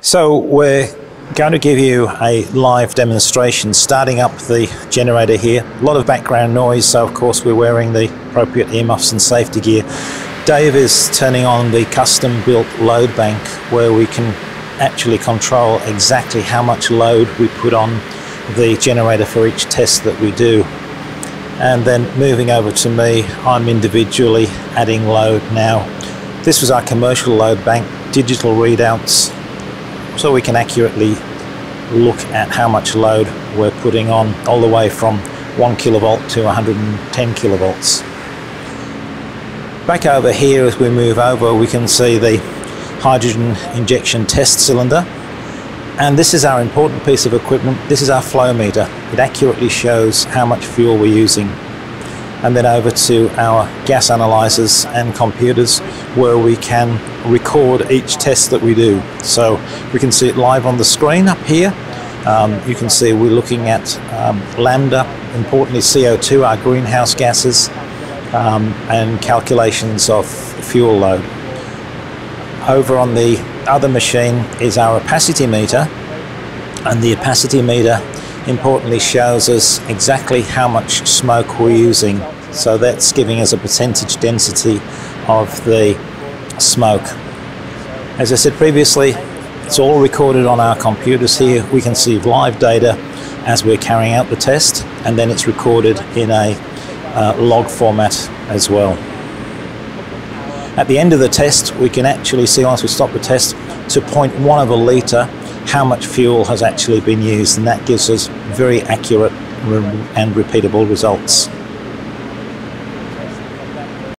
So we're going to give you a live demonstration starting up the generator here. A lot of background noise, so of course we're wearing the appropriate earmuffs and safety gear. Dave is turning on the custom built load bank where we can actually control exactly how much load we put on the generator for each test that we do. And then moving over to me, I'm individually adding load now. This was our commercial load bank, digital readouts, so we can accurately look at how much load we're putting on all the way from 1 kilovolt to 110 kilovolts. Back over here as we move over we can see the hydrogen injection test cylinder and this is our important piece of equipment. This is our flow meter. It accurately shows how much fuel we're using and then over to our gas analyzers and computers where we can record each test that we do. So we can see it live on the screen up here. Um, you can see we're looking at um, lambda, importantly CO2, our greenhouse gases, um, and calculations of fuel load. Over on the other machine is our opacity meter, and the opacity meter importantly shows us exactly how much smoke we're using. So that's giving us a percentage density of the smoke. As I said previously, it's all recorded on our computers here. We can see live data as we're carrying out the test, and then it's recorded in a uh, log format as well. At the end of the test, we can actually see once we stop the test to 0.1 of a litre how much fuel has actually been used and that gives us very accurate and repeatable results.